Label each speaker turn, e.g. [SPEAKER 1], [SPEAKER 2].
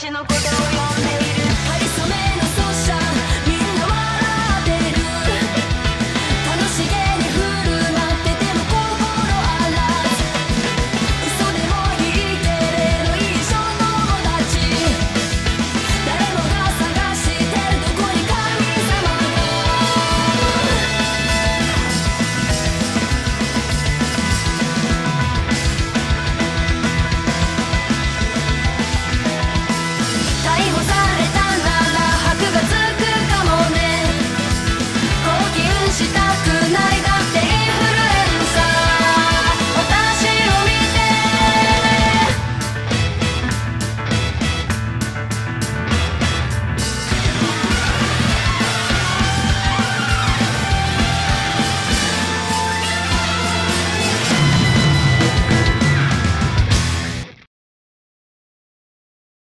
[SPEAKER 1] 私のこと